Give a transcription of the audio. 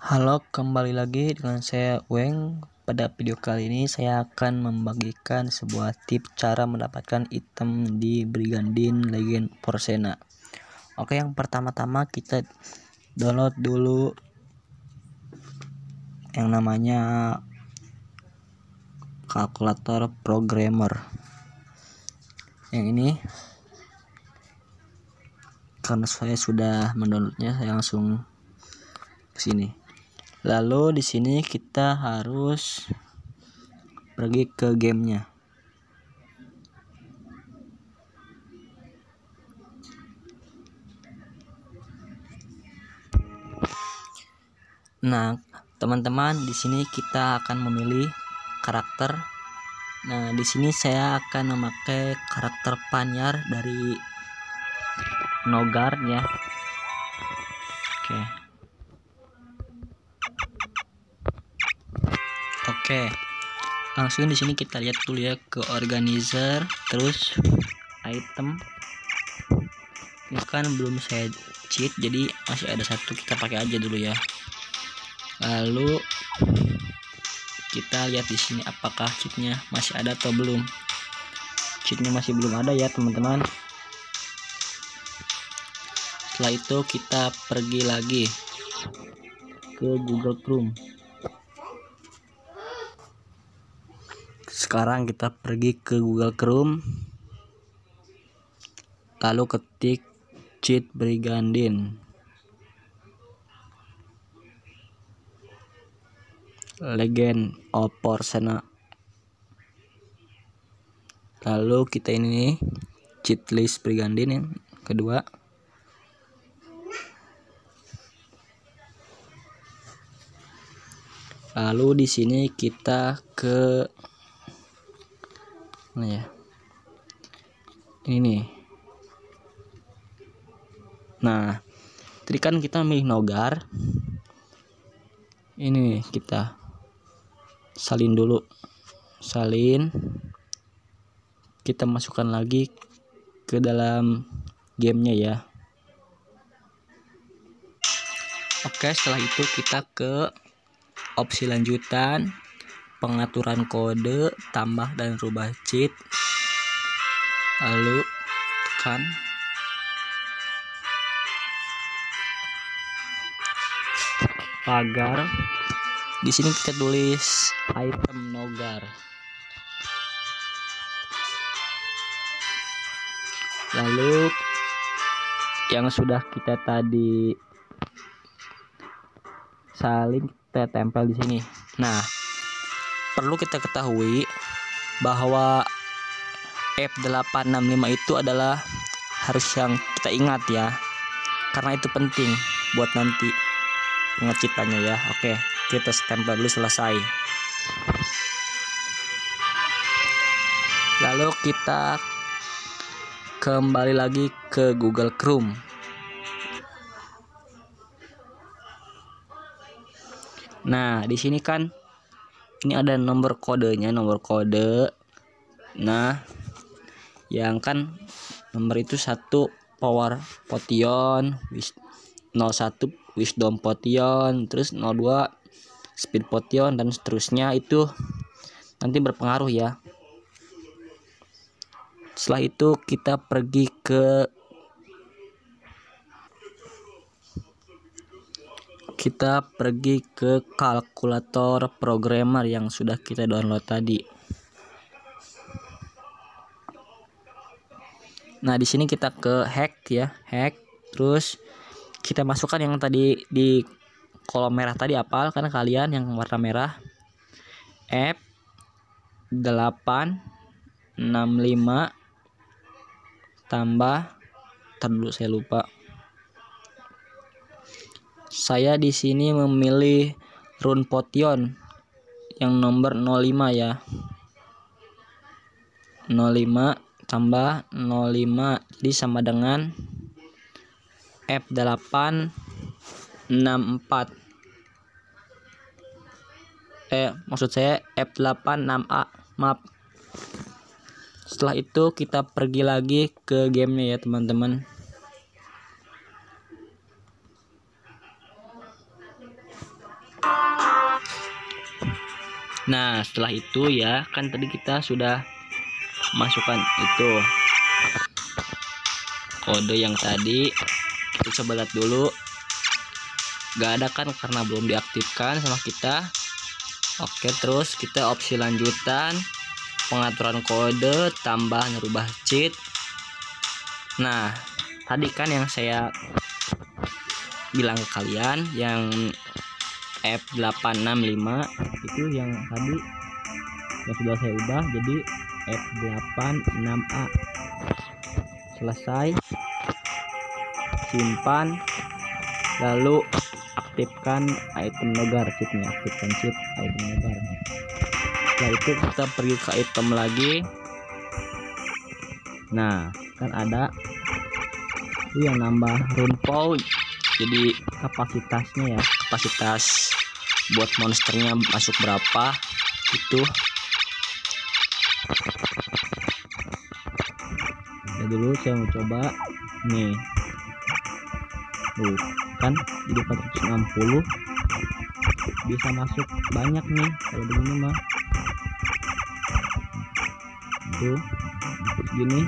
Halo, kembali lagi dengan saya Weng. Pada video kali ini saya akan membagikan sebuah tips cara mendapatkan item di Brigandine Legend Porsena. Oke, yang pertama-tama kita download dulu yang namanya kalkulator programmer. Yang ini karena saya sudah mendownloadnya saya langsung ke sini lalu di sini kita harus pergi ke gamenya. Nah teman-teman di sini kita akan memilih karakter. Nah di sini saya akan memakai karakter panyar dari Nogar ya oke Oke. Langsung di sini kita lihat dulu ya ke organizer, terus item. Ini kan belum saya cheat, jadi masih ada satu kita pakai aja dulu ya. Lalu kita lihat di sini apakah cheatnya masih ada atau belum. Cheatnya masih belum ada ya teman-teman. Setelah itu kita pergi lagi ke Google Chrome. Sekarang kita pergi ke Google Chrome. Lalu ketik cheat brigandin legend of Porsena lalu kita ini cheat list brigandin yang kedua. Lalu di sini kita ke nah ya. Ini nih. Nah tadi kan kita milih nogar. Ini nih kita salin dulu. Salin. Kita masukkan lagi ke dalam gamenya ya. Oke setelah itu kita ke opsi lanjutan pengaturan kode tambah dan rubah cheat. Lalu tekan. Pagar. Di sini kita tulis item nogar. Lalu yang sudah kita tadi salin kita tempel di sini. Nah perlu kita ketahui bahwa F865 itu adalah harus yang kita ingat ya. Karena itu penting buat nanti pengecitannya ya. Oke kita stempel dulu selesai. Lalu kita kembali lagi ke Google Chrome. Nah di sini kan ini ada nomor kodenya nomor kode. Nah yang kan nomor itu satu power potion wis 01 wisdom potion terus 02 speed potion dan seterusnya itu nanti berpengaruh ya. Setelah itu kita pergi ke kita pergi ke kalkulator programmer yang sudah kita download tadi. Nah, di sini kita ke hack ya, hack. Terus kita masukkan yang tadi di kolom merah tadi apa karena kalian yang warna merah F 865 tambah tadi saya lupa saya di sini memilih rune potion yang nomor 05 ya. 05 tambah 05 jadi sama dengan F8 64 eh maksud saya F8 6A maaf. Setelah itu kita pergi lagi ke gamenya ya teman-teman nah setelah itu ya kan tadi kita sudah masukkan itu kode yang tadi. Kita coba lihat dulu. Gak ada kan karena belum diaktifkan sama kita. Oke terus kita opsi lanjutan. Pengaturan kode tambah merubah cheat. Nah tadi kan yang saya bilang ke kalian yang F865 itu yang tadi yang sudah saya ubah jadi F86A selesai simpan lalu aktifkan item negar cheatnya aktifkan cheat item negar setelah itu kita pergi ke item lagi. Nah kan ada. Itu yang nambah rune jadi kapasitasnya ya? Kapasitas buat monsternya masuk berapa? Itu. Ya dulu saya mau coba. Nih. Tuh kan jadi 460 bisa masuk banyak nih kalau begini mah. Tuh gini